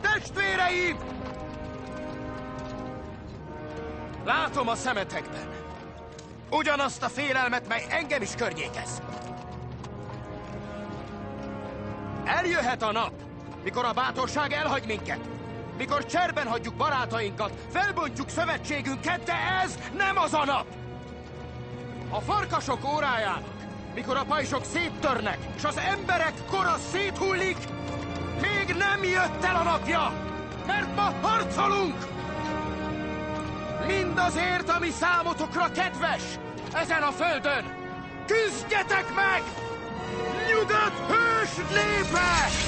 Testvéreim! Látom a szemetekben. Ugyanazt a félelmet, mely engem is környékez. Eljöhet a nap, mikor a bátorság elhagy minket. Mikor cserben hagyjuk barátainkat, felbontjuk szövetségünket, de ez nem az a nap! A farkasok órájának, mikor a pajzsok széttörnek, és az emberek kora széthullik, nem jött el a napja, mert ma harcolunk! Mindazért, ami számotokra kedves, ezen a földön! Küzdjetek meg! Nyugat hős népe!